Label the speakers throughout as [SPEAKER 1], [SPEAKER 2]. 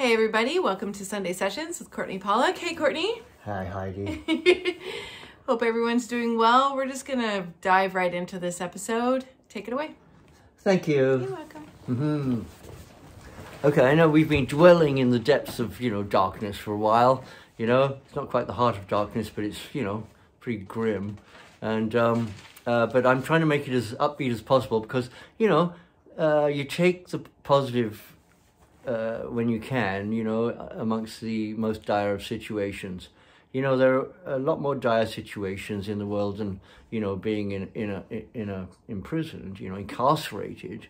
[SPEAKER 1] Hey everybody, welcome to Sunday Sessions with Courtenay Pollock. Hey Courtenay.
[SPEAKER 2] Hi, Heidi.
[SPEAKER 1] Hope everyone's doing well. We're just gonna dive right into this episode. Take it away.
[SPEAKER 2] Thank you.
[SPEAKER 1] You're
[SPEAKER 2] you.
[SPEAKER 1] welcome.
[SPEAKER 2] hmm Okay, I know we've been dwelling in the depths of, you know, darkness for a while. You know, it's not quite the heart of darkness, but it's, you know, pretty grim. And, um, uh, but I'm trying to make it as upbeat as possible because, you know, uh, you take the positive uh, when you can, you know, amongst the most dire of situations. You know, there are a lot more dire situations in the world than, you know, being in, in a, in a, imprisoned, you know, incarcerated.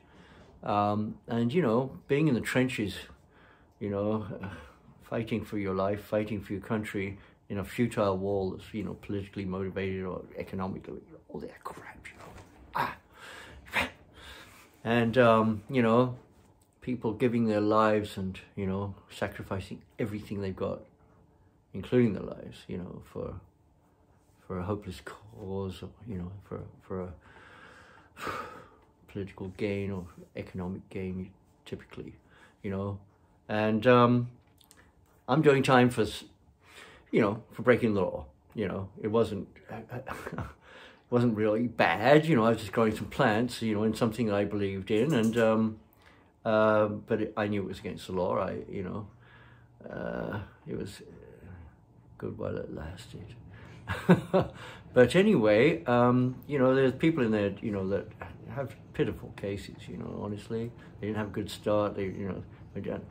[SPEAKER 2] Um, and, you know, being in the trenches, you know, fighting for your life, fighting for your country in a futile war that's, you know, politically motivated or economically, all that crap, you know. Ah. And, um, you know, people giving their lives and, you know, sacrificing everything they've got, including their lives, you know, for for a hopeless cause or, you know, for, for a political gain or economic gain, typically, you know. And um, I'm doing time for, you know, for breaking the law. You know, it wasn't, it wasn't really bad. You know, I was just growing some plants, you know, in something I believed in, and um, uh, but it, I knew it was against the law. I, you know, uh, it was uh, good while it lasted. but anyway, um, you know, there's people in there, you know, that have pitiful cases. You know, honestly, they didn't have a good start. They, you know, they didn't-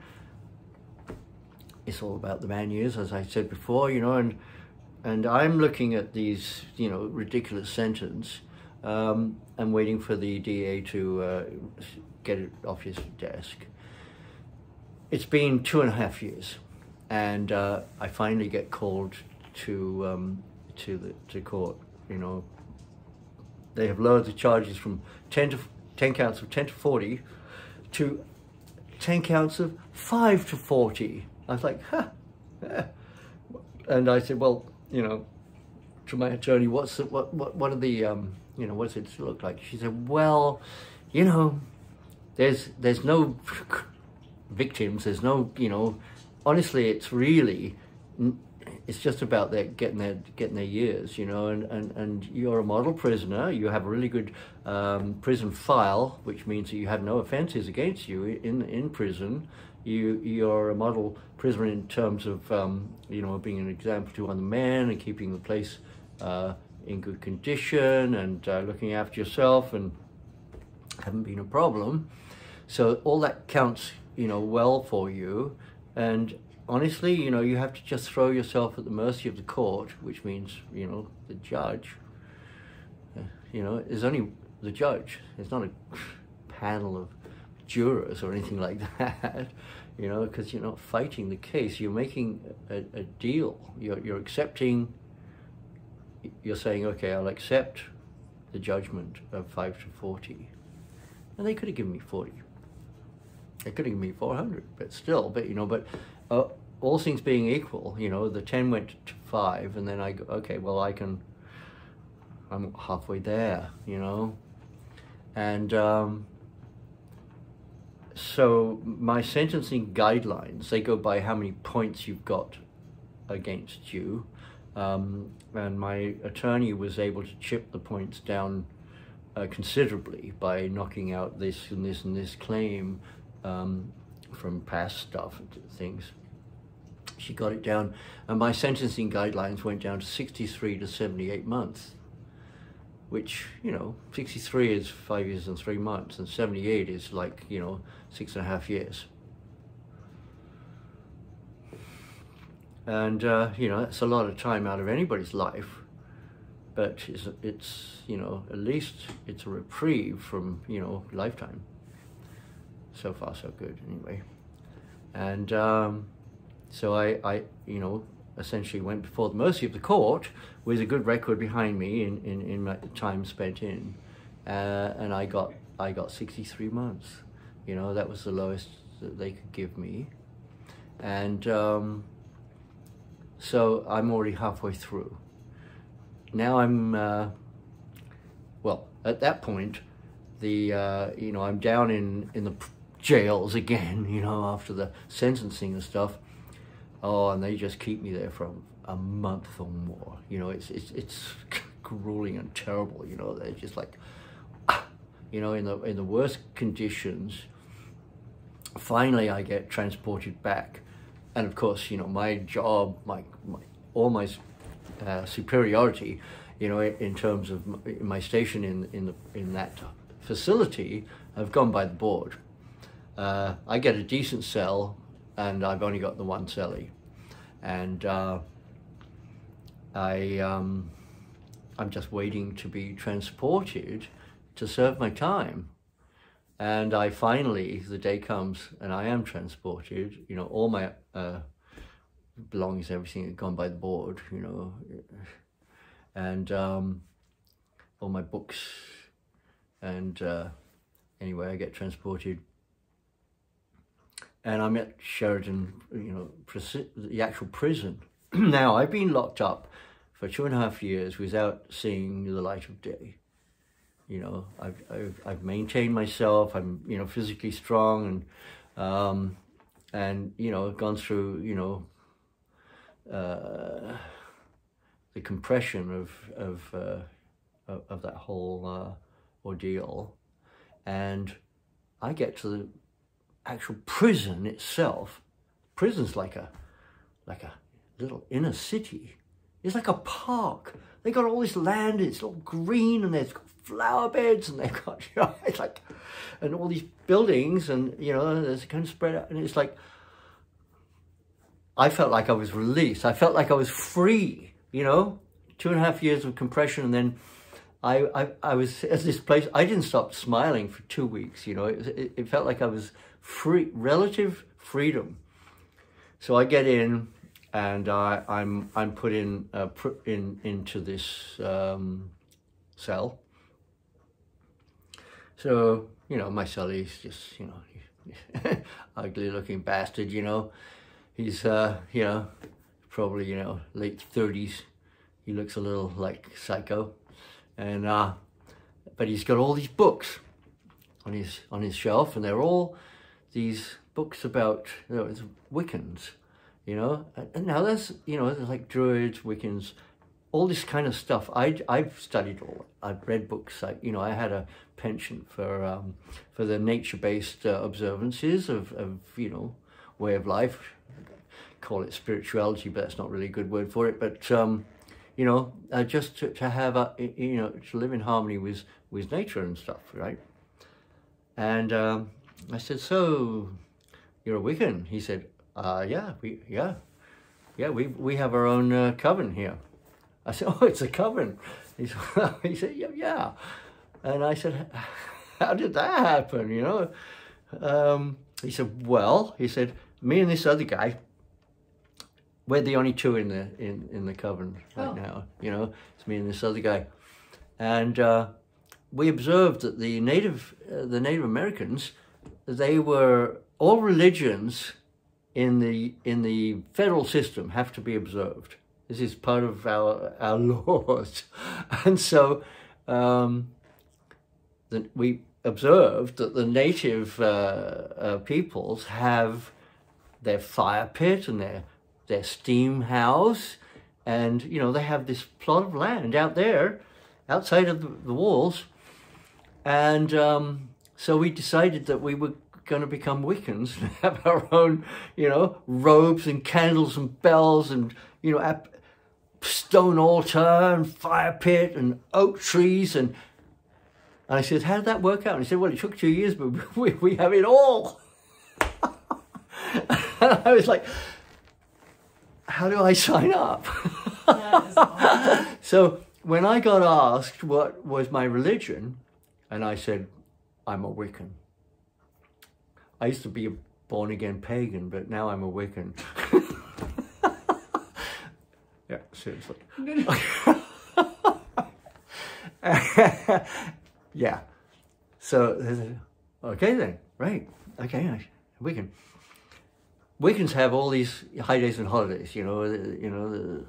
[SPEAKER 2] it's all about the man years, as I said before. You know, and and I'm looking at these, you know, ridiculous sentence. Um, and waiting for the DA to uh, get it off his desk. It's been two and a half years, and uh, I finally get called to um, to the to court. You know, they have lowered the charges from ten to ten counts of ten to forty to ten counts of five to forty. I was like, huh. And I said, well, you know, to my attorney, what's the, what what what are the um, you know what's it look like? She said, well, you know, there's there's no victims. There's no you know, honestly, it's really it's just about their getting their getting their years, you know, and, and, and you're a model prisoner. You have a really good um, prison file, which means that you have no offences against you in in prison. You you're a model prisoner in terms of um, you know being an example to other men and keeping the place uh, in good condition and uh, looking after yourself and haven't been a problem. So all that counts, you know, well for you. And honestly, you know, you have to just throw yourself at the mercy of the court, which means, you know, the judge. Uh, you know, there's only the judge. It's not a panel of jurors or anything like that, you know, because you're not fighting the case. You're making a, a deal. You're, you're accepting, you're saying, okay, I'll accept the judgment of 5 to 40. And they could have given me 40 it could even be 400, but still, but you know, but uh, all things being equal, you know, the 10 went to five and then I go, okay, well I can, I'm halfway there, you know? And um, so my sentencing guidelines, they go by how many points you've got against you. Um, and my attorney was able to chip the points down uh, considerably by knocking out this and this and this claim um, from past stuff and things. She got it down, and my sentencing guidelines went down to 63 to 78 months, which, you know, 63 is five years and three months, and 78 is like, you know, six and a half years. And, uh, you know, that's a lot of time out of anybody's life but it's, it's you know at least it's a reprieve from you know lifetime so far so good anyway. And um, so I, I you know essentially went before the mercy of the court with a good record behind me in, in, in my time spent in. Uh, and I got I got 63 months. You know that was the lowest that they could give me. And um, so I'm already halfway through. Now I'm, uh, well, at that point, the, uh, you know, I'm down in, in the jails again, you know, after the sentencing and stuff. Oh, and they just keep me there for a, month or more. You know, it's it's it's grueling and terrible. You know, they're just like, you know, in the in the worst conditions. Finally, I get transported back, and of course, you know, my job, my, my all my uh, superiority, you know, in terms of my, my station in in the in that facility, have gone by the board. Uh, I get a decent cell, and I've only got the one cellie, and uh, I um, I'm just waiting to be transported to serve my time. And I finally, the day comes and I am transported, you know, all my uh, belongings, everything had gone by the board, you know, and um, all my books. And uh, anyway, I get transported. And I'm at Sheridan, you know, the actual prison. now, I've been locked up for two and a half years without seeing the light of day. You know, I've, I've, I've maintained myself. I'm, you know, physically strong and, um, and, you know, gone through, you know, uh, the compression of, of, uh, of, that whole uh, ordeal. And I get to the actual prison itself. Prison's like a, like a little inner city it's like a park. They got all this land, it's all green, and there's flower beds, and they've got, you know, it's like, and all these buildings, and, you know, there's kind of spread out, and it's like, I felt like I was released. I felt like I was free, you know, two and a half years of compression, and then I, I, I was at this place, I didn't stop smiling for two weeks, you know, it, it, it felt like I was free, relative freedom. So I get in, and I, I'm I'm put in uh, in into this um, cell. So you know, my cellie's just you know, ugly looking bastard. You know, he's uh, you know, probably you know late thirties. He looks a little like psycho, and uh, but he's got all these books on his on his shelf, and they're all these books about you know, Wiccans you know. And now there's, you know, there's like Druids, Wiccans, all this kind of stuff. I, I've studied all. I've read books. I, you know, I had a penchant for um, for the nature-based uh, observances of, of, you know, way of life. Call it spirituality, but that's not really a good word for it. But um, you know, uh, just to, to have a, you know, to live in harmony with with nature and stuff, right? And um, I said, so you're a Wiccan? He said, uh, yeah, we, yeah, yeah, we, we have our own uh, coven here. I said, oh, it's a coven. He said, he said, yeah, yeah. And I said, how did that happen, you know? Um, he said, well, he said, me and this other guy, we're the only two in the in, in the coven right oh. now, you know, it's me and this other guy. And uh, we observed that the Native, uh, the Native Americans, they were, all religions in the in the federal system have to be observed. This is part of our our laws, and so um, that we observed that the native uh, uh, peoples have their fire pit and their their steam house, and you know they have this plot of land out there, outside of the, the walls, and um, so we decided that we were going to become Wiccans and have our own, you know, robes and candles and bells and, you know, stone altar and fire pit and oak trees. And, and I said, how did that work out? And he said, well, it took two years, but we, we have it all. and I was like, how do I sign up? awesome. so when I got asked what was my religion, and I said, I'm a Wiccan. I used to be a born again pagan, but now I'm a Wiccan. yeah, seriously. yeah. So, okay then, right. Okay, Wiccan. Wiccans have all these high days and holidays, you know, you know,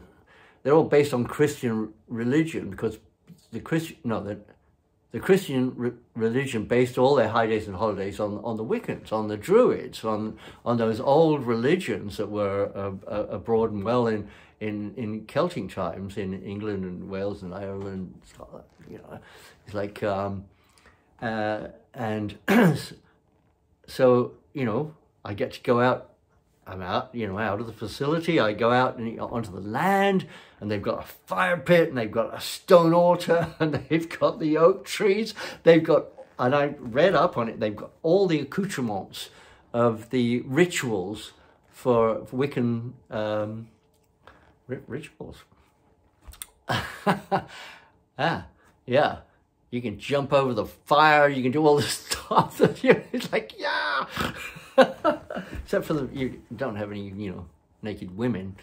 [SPEAKER 2] they're all based on Christian religion because the Christian, no, the, the Christian re- religion based all their high days and holidays on, on the Wiccans, on the Druids, on on those old religions that were uh, uh, abroad and well in, in, in Celtic times in England and Wales and Ireland, Scotland. You know, it's like um, uh, and so you know I get to go out. I'm out, you know, out of the facility. I go out and onto the land, and they've got a fire pit, and they've got a stone altar, and they've got the oak trees. They've got, and I read up on it. They've got all the accoutrements of the rituals for, for Wiccan um, rituals. ah, yeah. You can jump over the fire. You can do all this stuff. It's like, yeah. Except for the, you don't have any, you know, naked women.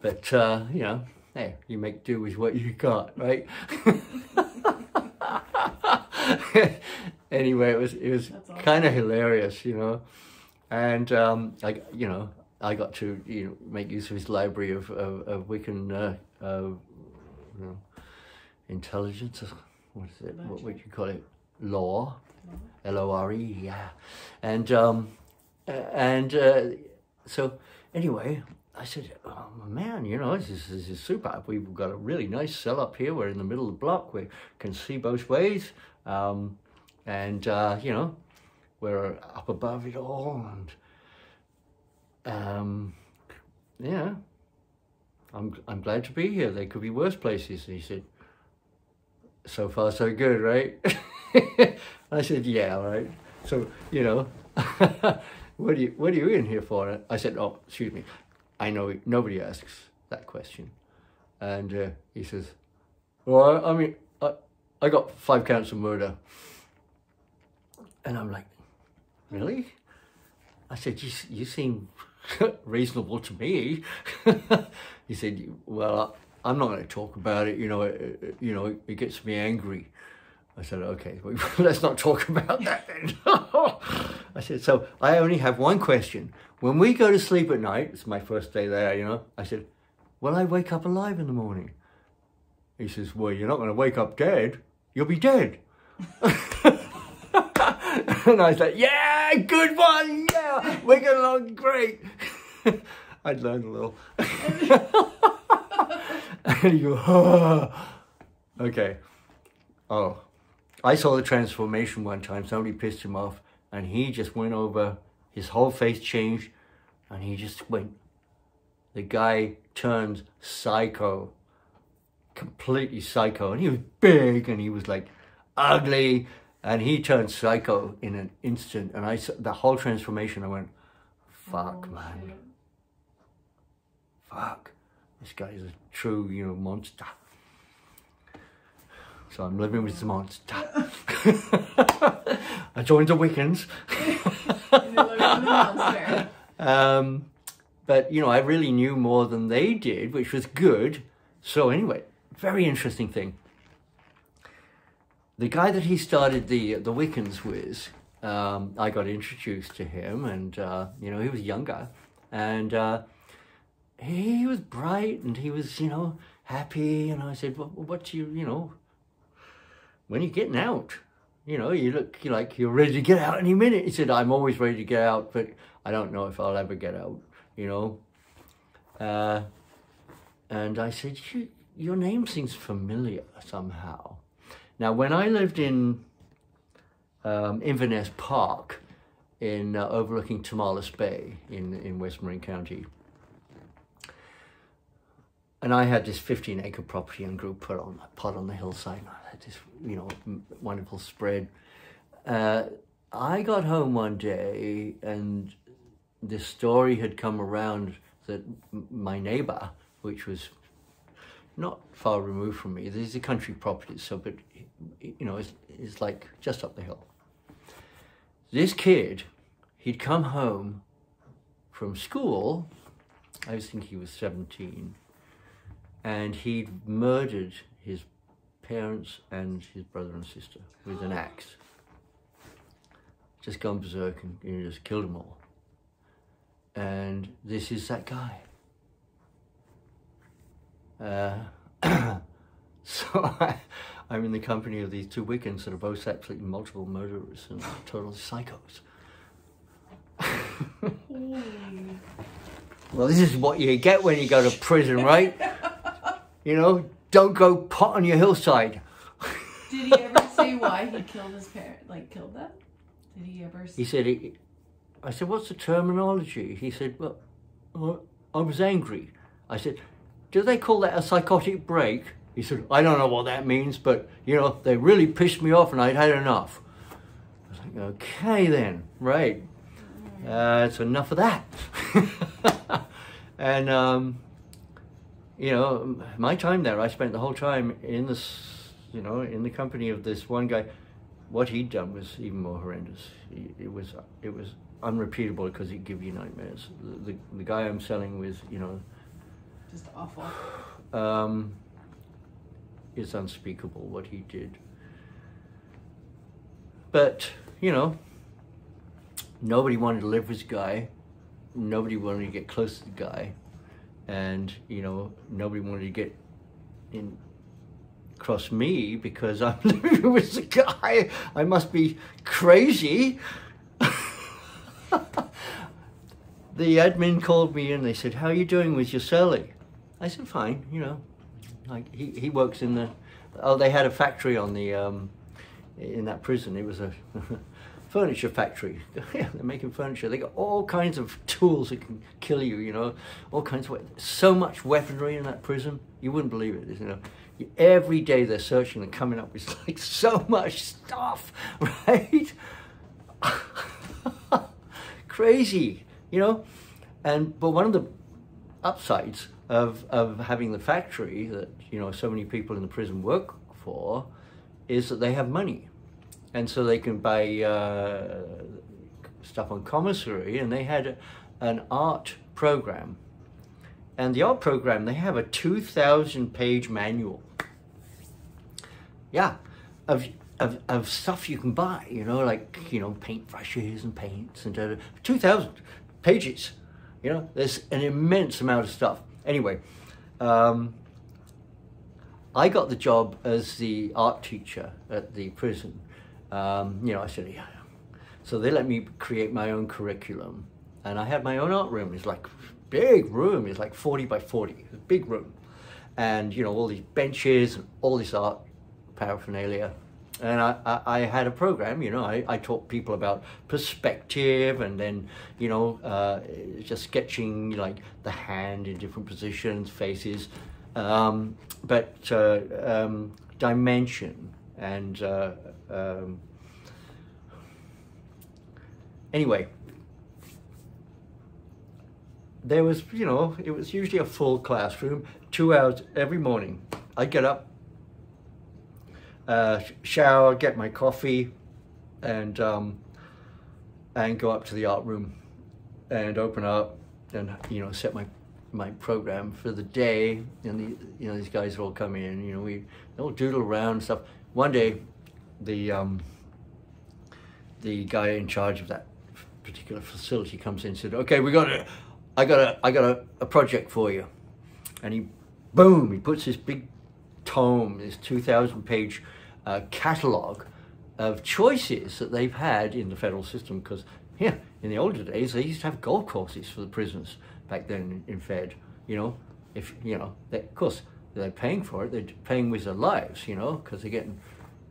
[SPEAKER 2] But, uh, you know, hey, you make do with what you got, right? anyway, it was, it was awesome. kind of hilarious, you know. And, um, I, you know, I got to, you know, make use of his library of, of, of Wiccan, uh, uh, you know, intelligence, what is it, what would you call it, Law. L-O-R-E, yeah. And, um, and uh, so anyway, I said, oh, man, you know, this is, this is super. We've got a really nice cell up here. We're in the middle of the block. We can see both ways. Um, and, uh, you know, we're up above it all. And, um, yeah, I'm, I'm glad to be here. There could be worse places. And he said, so far so good, right? I said, yeah, right. So, you know, what are you, what are you in here for? I said, oh, excuse me. I know nobody asks that question. And uh, he says, well, I, I mean, I, I got five counts of murder. And I'm like, really? I said, you, you seem reasonable to me. he said, well, I'm not going to talk about it. You know, it, you know, it gets me angry. I said, okay, let's not talk about that then. I said, so I only have one question. When we go to sleep at night, it's my first day there, you know, I said, will I wake up alive in the morning? He says, well, you're not going to wake up dead. You'll be dead. and I said, yeah, good one. Yeah, we're getting along great. I'd learned a little. and you go, oh. okay. Oh. I saw the transformation one time. Somebody pissed him off and he just went over, his whole face changed and he just went, the guy turns psycho, completely psycho. And he was big and he was like ugly and he turned psycho in an instant. And I saw the whole transformation, I went, fuck, oh, man. Shit. Fuck. This guy is a true, you know, monster. So I'm living with the monster. I joined the Wiccans. um, but, you know, I really knew more than they did, which was good. So anyway, very interesting thing. The guy that he started the the Wiccans with, um, I got introduced to him, and uh, you know he was younger, and uh, he was bright, and he was you know happy, and I said, well, "What do you you know when you're getting out, you know, you look like you're ready to get out any minute. He said, I'm always ready to get out, but I don't know if I'll ever get out, you know. Uh, and I said, your name seems familiar somehow. Now, when I lived in um, Inverness Park, in uh, overlooking Tomales Bay in, in Westmoreland County, and I had this 15 acre property and grew put on pot on the hillside. I had this, you know, wonderful spread. Uh, I got home one day and this story had come around that my neighbor, which was not far removed from me, these are country properties, so, but, you know, it's, it's like just up the hill. This kid, he'd come home from school, I was thinking he was 17, and he'd murdered his parents and his brother and sister with an axe. Just gone berserk and you know, just killed them all. And this is that guy. Uh, so I, I'm in the company of these two Wiccans that are both absolutely multiple murderers and total psychos. well, this is what you get when you go to prison, right? you know, don't go pot on your hillside.
[SPEAKER 1] Did he ever say why he killed his parent? Like killed them? Did he ever?
[SPEAKER 2] He said, he, I said, what's the terminology? He said, well, I was angry. I said, do they call that a psychotic break? He said, I don't know what that means, but, you know, they really pissed me off and I'd had enough. I was like, okay then, right. Uh, it's enough of that. and, um, you know, my time there, I spent the whole time in this, you know, in the company of this one guy. What he'd done was even more horrendous. It was, it was unrepeatable because it'd give you nightmares. The, the, the guy I'm selling with, you know,
[SPEAKER 1] just awful.
[SPEAKER 2] Um, it's unspeakable what he did. But, you know, nobody wanted to live with this guy. Nobody wanted to get close to the guy. And, you know, nobody wanted to get in across me because I'm living with the guy. I must be crazy. the admin called me and they said, how are you doing with your cellie? I said, fine, you know. Like he, he works in the, oh, they had a factory on the, um, in that prison. It was a furniture factory. yeah, they're making furniture. They got all kinds of tools that can kill you, you know, all kinds of, so much weaponry in that prison. You wouldn't believe it, you know. Every day they're searching and coming up with like so much stuff, right? Crazy, you know. And but one of the upsides of, of having the factory that you know so many people in the prison work for is that they have money and so they can buy uh, stuff on commissary and they had an art program. And the art program they have a 2000 page manual. Yeah of, of, of stuff you can buy you know like you know paint brushes and paints and uh, 2000 pages you know there's an immense amount of stuff. Anyway, um, I got the job as the art teacher at the prison. Um, you know, I said, yeah. So they let me create my own curriculum. And I had my own art room. It's like big room. It's like 40 by 40, a big room. And, you know, all these benches and all this art paraphernalia and I, I, I, had a program, you know, I, I taught people about perspective and then, you know, uh, just sketching like the hand in different positions, faces, um, but uh, um, dimension and uh, um, anyway, there was, you know, it was usually a full classroom, two hours every morning. I'd get up, uh, shower, get my coffee, and um, and go up to the art room and open up and you know set my my program for the day. And the you know these guys are all come in. You know we all doodle around and stuff. One day, the um, the guy in charge of that particular facility comes in and said, "Okay, we got a, I got a, I got a, a project for you," and he, boom, he puts this big tome, this two thousand page uh, catalogue of choices that they've had in the federal system because yeah, in the older days they used to have golf courses for the prisoners back then in Fed. You know, if you know, they, of course they're paying for it. They're paying with their lives. You know, because they're getting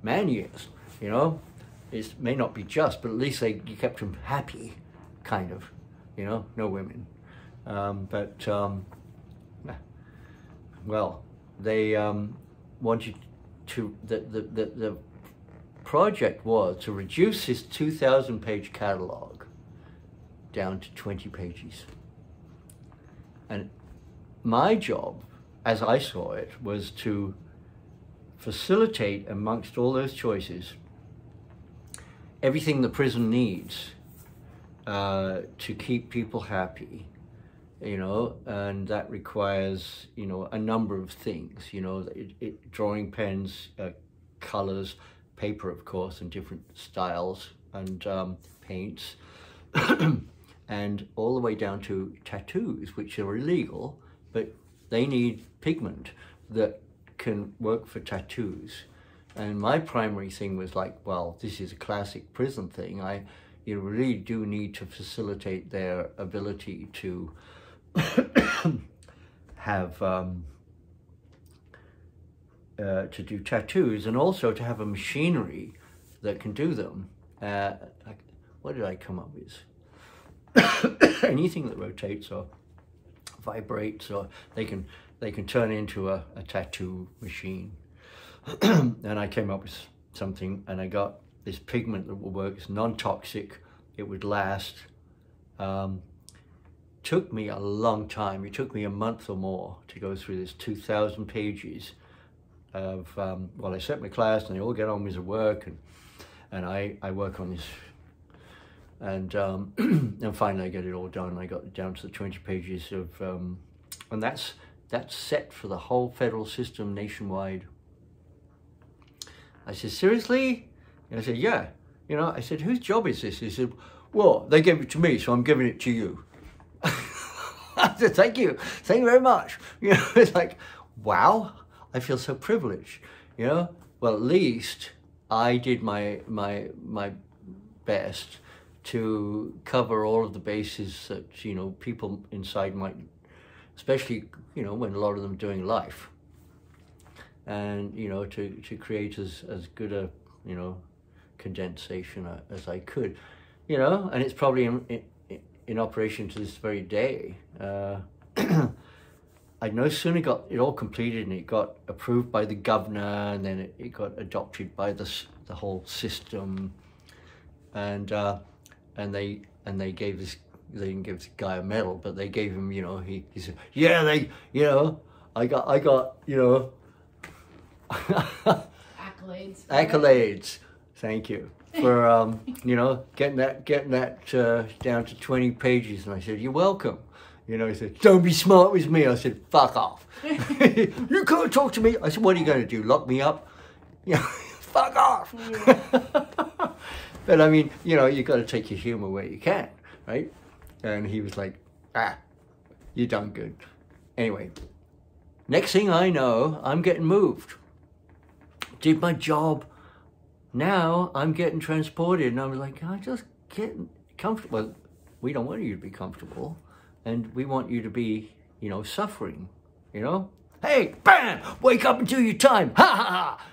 [SPEAKER 2] man years. You know, it may not be just, but at least they you kept them happy, kind of. You know, no women, um, but um, well, they um, wanted to the, the, the, the project was to reduce his 2,000 page catalog down to 20 pages. And my job, as I saw it, was to facilitate amongst all those choices everything the prison needs uh, to keep people happy you know, and that requires, you know, a number of things, you know, it, it, drawing pens, uh, colors, paper, of course, and different styles and um, paints, and all the way down to tattoos, which are illegal, but they need pigment that can work for tattoos. And my primary thing was like, well, this is a classic prison thing. I, you really do need to facilitate their ability to have um, uh, to do tattoos and also to have a machinery that can do them. Uh, like, what did I come up with? Anything that rotates or vibrates, or they can they can turn into a, a tattoo machine. and I came up with something, and I got this pigment that will work. It's non-toxic. It would last. Um, took me a long time. It took me a month or more to go through this 2,000 pages of, um, well, I set my class and they all get on with the work and, and I, I work on this. And, um, and finally I get it all done. I got down to the 20 pages of, um, and that's, that's set for the whole federal system nationwide. I said, seriously? And I said, yeah. You know, I said, whose job is this? He said, well, they gave it to me, so I'm giving it to you. I said, thank you. Thank you very much. You know, it's like, wow, I feel so privileged, you know? Well, at least I did my, my, my best to cover all of the bases that, you know, people inside might, especially, you know, when a lot of them doing life. And, you know, to, to create as, as good a, you know, condensation as I could, you know, and it's probably in, in, in operation to this very day. Uh, I no sooner got it all completed and it got approved by the governor and then it, it got adopted by the, the whole system and uh, and they and they gave this they didn't give this guy a medal but they gave him you know he, he said yeah they you know I got I got you know
[SPEAKER 1] accolades
[SPEAKER 2] accolades thank you for um, you know getting that getting that uh, down to 20 pages and I said you're welcome you know, he said, don't be smart with me. I said, fuck off. you can't talk to me. I said, what are you going to do, lock me up? You know, fuck off. Yeah. But I mean, you know, you got to take your humor where you can, right? And he was like, ah, you done good. Anyway, next thing I know, I'm getting moved. Did my job. Now I'm getting transported. And I was like, I just get comfortable. Well, we don't want you to be comfortable and we want you to be, you know, suffering, you know? Hey, bam! Wake up and do your time! Ha ha ha!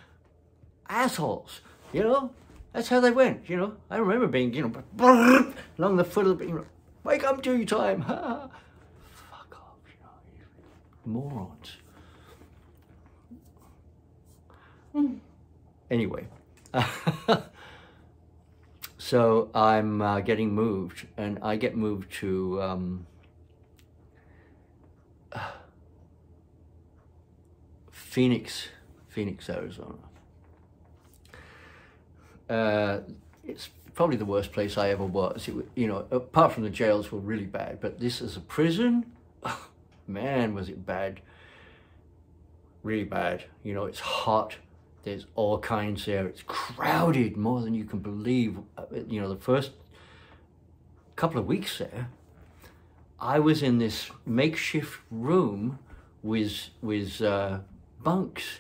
[SPEAKER 2] Assholes, you know? That's how they went, you know? I remember being, you know, along the foot of the, you know, wake up, do your time! Fuck off, you know, morons. Mm. Anyway. so I'm uh, getting moved, and I get moved to um, Phoenix, Phoenix, Arizona. Uh, it's probably the worst place I ever was. It, you know, apart from the jails were really bad, but this is a prison. Oh, man, was it bad. Really bad. You know, it's hot. There's all kinds there. It's crowded more than you can believe. Uh, you know, the first couple of weeks there, I was in this makeshift room with with uh, bunks,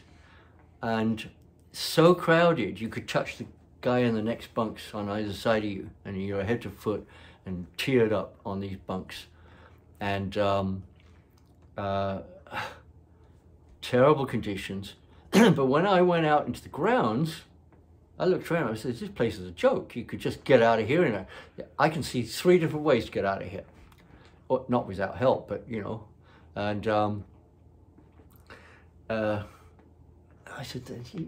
[SPEAKER 2] and so crowded you could touch the guy in the next bunks on either side of you, and you're head to foot and tiered up on these bunks, and um, uh, terrible conditions. but when I went out into the grounds, I looked around. and I said, "This place is a joke. You could just get out of here." And I can see three different ways to get out of here or not without help, but you know, and um, uh, I said,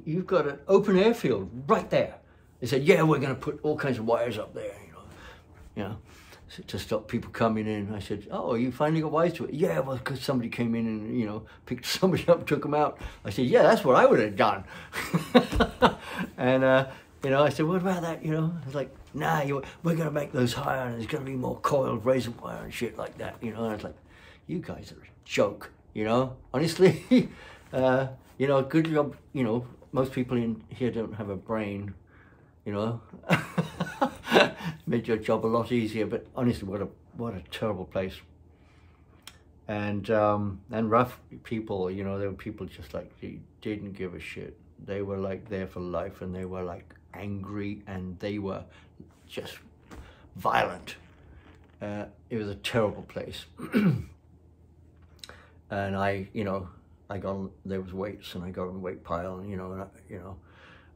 [SPEAKER 2] you've got an open airfield right there. They said, yeah, we're going to put all kinds of wires up there, you know, you know, to stop people coming in. I said, oh, you finally got wires to it? Yeah, well, because somebody came in and, you know, picked somebody up, took them out. I said, yeah, that's what I would have done. and, uh, you know, I said, what about that, you know? I was like, nah, you, we're going to make those higher and there's going to be more coiled razor wire and shit like that, you know? And I was like, you guys are a joke, you know? Honestly, uh, you know, good job, you know, most people in here don't have a brain, you know? Made your job a lot easier, but honestly, what a, what a terrible place. And, um, and rough people, you know, there were people just like, they didn't give a shit. they were like there for life and they were like angry and they were just violent. Uh, it was a terrible place. and I, you know, I got on, there was weights and I got on the weight pile and, you know, and I, you know,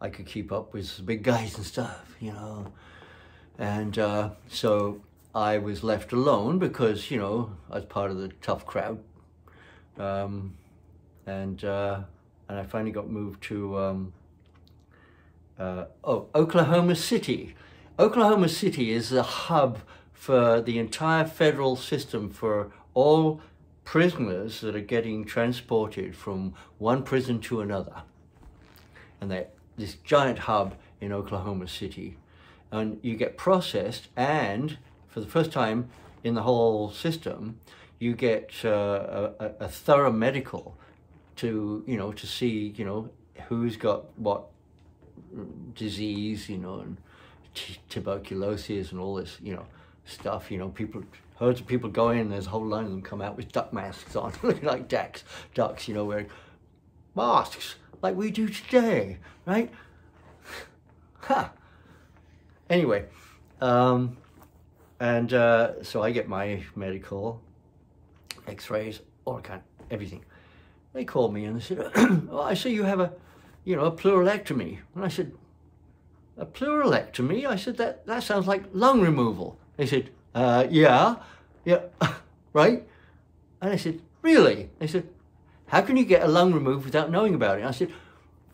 [SPEAKER 2] I could keep up with big guys and stuff, you know. And uh, so I was left alone because, you know, I was part of the tough crowd. Um, and, uh, and I finally got moved to, um, uh, oh, Oklahoma City. Oklahoma City is the hub for the entire federal system for all prisoners that are getting transported from one prison to another. And they this giant hub in Oklahoma City. And you get processed and for the first time in the whole system, you get uh, a, a, thorough medical to, you know, to see, you know, who's got what disease, you know, and tuberculosis and all this, you know, stuff, you know, people, herds of people go in, there's a whole line of them come out with duck masks on, looking like ducks, ducks, you know, wearing masks like we do today, right? Ha! Anyway, um, and uh, so I get my medical, x-rays, all everything. They called me and they said, oh, I see you have a, you know, a pleurolectomy. And I said, a pleurolectomy? I said, that, that sounds like lung removal. They said, uh, yeah, yeah, right? And I said, really? They said, how can you get a lung removed without knowing about it? And I said,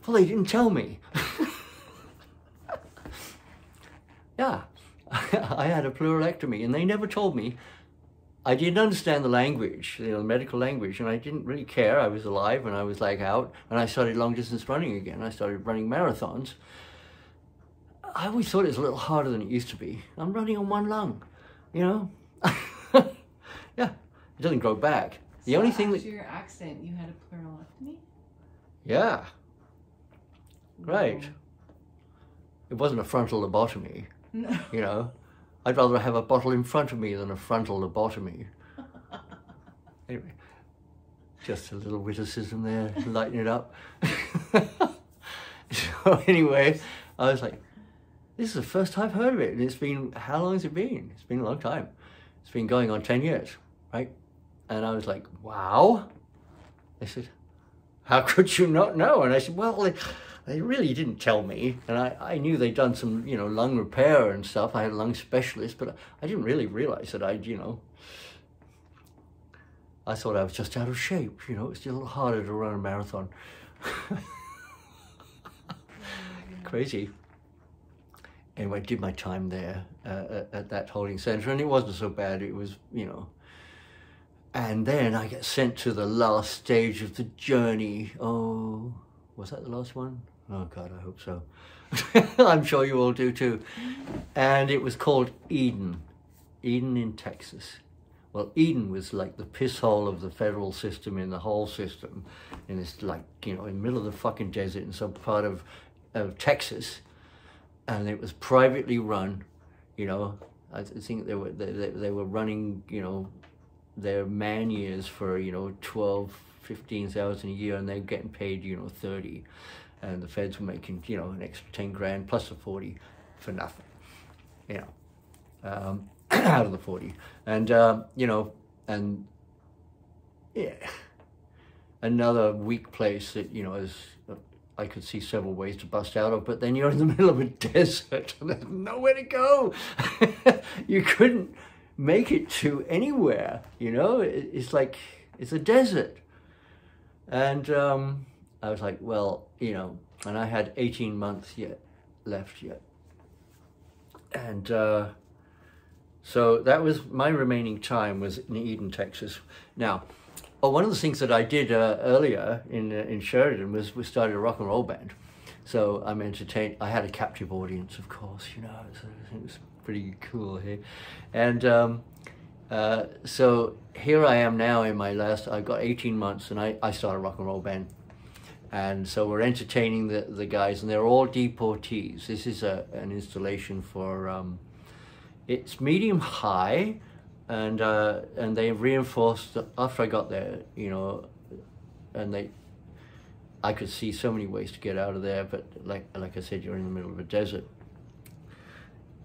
[SPEAKER 2] well, they didn't tell me. yeah, I had a pleurolectomy and they never told me. I didn't understand the language, you know, the medical language, and I didn't really care. I was alive and I was like out, and I started long distance running again. I started running marathons. I always thought it was a little harder than it used to be. I'm running on one lung, you know? yeah, it doesn't grow back. The
[SPEAKER 1] so
[SPEAKER 2] only thing that.
[SPEAKER 1] Your accident, you had a pleurolectomy?
[SPEAKER 2] Yeah. Right. It wasn't a frontal lobotomy.
[SPEAKER 1] No.
[SPEAKER 2] You know, I'd rather have a bottle in front of me than a frontal lobotomy. anyway, just a little witticism there, to lighten it up. so anyway, I was like, this is the first time I've heard of it. And it's been, how long has it been? It's been a long time. It's been going on 10 years, right? And I was like, wow. They said, how could you not know? And I said, well, they, they really didn't tell me. And I, I knew they'd done some, you know, lung repair and stuff. I had a lung specialist, but I didn't really realize that I'd, you know, I thought I was just out of shape. You know, it's a little harder to run a marathon. Crazy. Anyway, I did my time there uh, at, at that holding center, and it wasn't so bad. It was, you know, and then I get sent to the last stage of the journey. Oh, was that the last one? Oh God, I hope so. I'm sure you all do too. And it was called Eden, Eden in Texas. Well, Eden was like the piss hole of the federal system in the whole system. And it's like, you know, in the middle of the fucking desert in some part of, of Texas. And it was privately run, you know. I think they were, they, they were running, you know, their man years for, you know, 12, 15,000 a year and they're getting paid, you know, 30. And the feds were making, you know, an extra 10 grand plus the 40 for nothing, you know, um, out of the 40. And, uh, you know, and yeah, another weak place that, you know, is, I could see several ways to bust out of, but then you're in the middle of a desert and there's nowhere to go. you couldn't make it to anywhere, you know, it's like, it's a desert. And um, I was like, well, you know, and I had 18 months yet left yet. And uh, so that was my remaining time was in Eden, Texas. Now, oh, one of the things that I did uh, earlier in uh, in Sheridan was we started a rock and roll band. So I'm entertained. I had a captive audience, of course. You know, it was pretty cool here, and um, uh, so here I am now in my last, I've got 18 months and I, I started a rock and roll band. And so we're entertaining the, the guys and they're all deportees. This is a, an installation for, um, it's medium high and, uh, and they reinforced after I got there, you know, and they, I could see so many ways to get out of there, but like like I said, you're in the middle of a desert.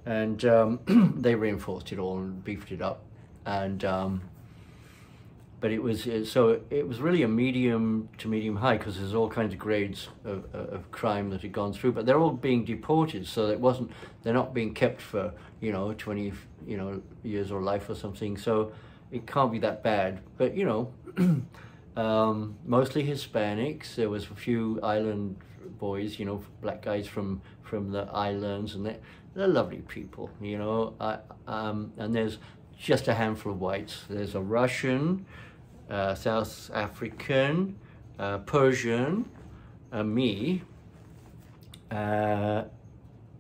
[SPEAKER 2] And um, they reinforced it all and beefed it up, and um, but it was so it was really a medium to medium high because there's all kinds of grades of, of crime that had gone through, but they're all being deported, so it wasn't they're not being kept for you know twenty you know years or life or something. So it can't be that bad, but you know. um, mostly Hispanics. There was a few island boys, you know, black guys from from the islands, and they're, they're lovely people, you know. I, um, and there's just a handful of whites. There's a Russian, uh, South African, uh, Persian, uh, me, and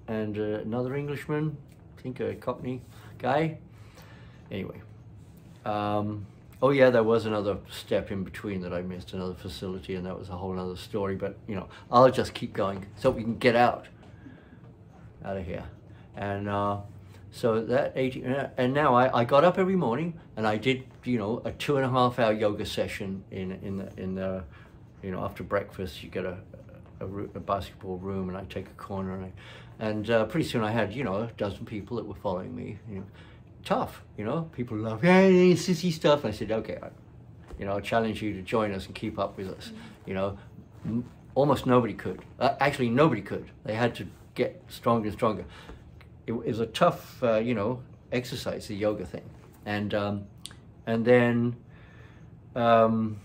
[SPEAKER 2] another Englishman, I think a Cockney guy. Anyway. Um, Oh yeah, there was another step in between that I missed, another facility, and that was a whole other story. But you know, I'll just keep going so we can get out, out of here. And uh, so that 18, and now I, I got up every morning and I did, you know, a two and a half hour yoga session in in the in the, you know, after breakfast you get a a, a basketball room and I take a corner and I, and uh, pretty soon I had you know a dozen people that were following me. You know, tough, you know. People love, hey, sissy stuff. And I said, okay, I, you know, I'll challenge you to join us and keep up with us. Mm-hmm. You know, almost nobody could. Uh, actually, nobody could. They had to get stronger and stronger. It, it was a tough, uh, you know, exercise, the yoga thing. And, um, and then um,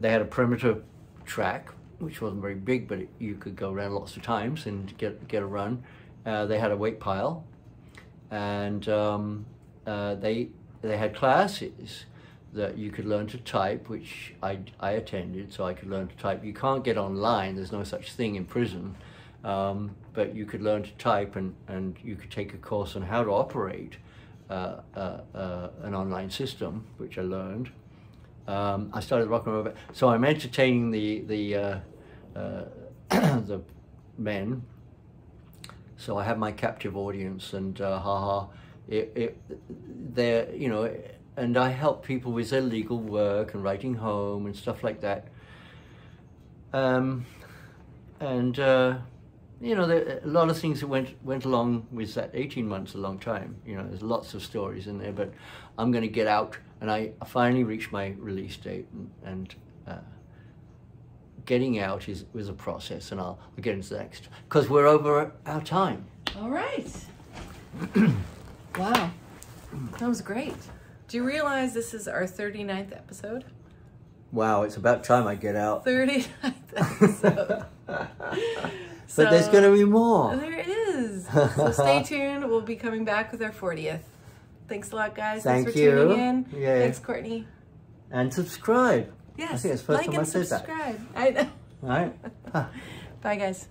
[SPEAKER 2] they had a perimeter track, which wasn't very big, but it, you could go around lots of times and get, get a run. Uh, they had a weight pile and um, uh, they they had classes that you could learn to type, which I, I attended, so I could learn to type. You can't get online, there's no such thing in prison, um, but you could learn to type and, and you could take a course on how to operate uh, uh, uh an online system, which I learned. Um, I started rock and roll, so I'm entertaining the, the, uh, uh, the men so I have my captive audience, and uh, haha, it, it, you know, and I help people with their legal work and writing home and stuff like that. Um, and uh, you know, there a lot of things that went went along with that eighteen months, a long time. You know, there's lots of stories in there, but I'm going to get out, and I finally reached my release date, and, and uh, getting out is was a process, and I'll, get into the next because we're over our time.
[SPEAKER 1] All right. wow, that was great. Do you realize this is our 39th episode?
[SPEAKER 2] Wow, it's about time I get out.
[SPEAKER 1] 39th episode.
[SPEAKER 2] but there's going to be more.
[SPEAKER 1] There is. So stay tuned. We'll be coming back with our 40th. Thanks a lot, guys.
[SPEAKER 2] Thank
[SPEAKER 1] Thanks for
[SPEAKER 2] you.
[SPEAKER 1] tuning in.
[SPEAKER 2] Yeah.
[SPEAKER 1] Thanks, Courtenay.
[SPEAKER 2] And subscribe.
[SPEAKER 1] Yes.
[SPEAKER 2] I think it's first
[SPEAKER 1] like
[SPEAKER 2] time
[SPEAKER 1] and
[SPEAKER 2] I said that.
[SPEAKER 1] subscribe. I know.
[SPEAKER 2] All right.
[SPEAKER 1] Bye, guys.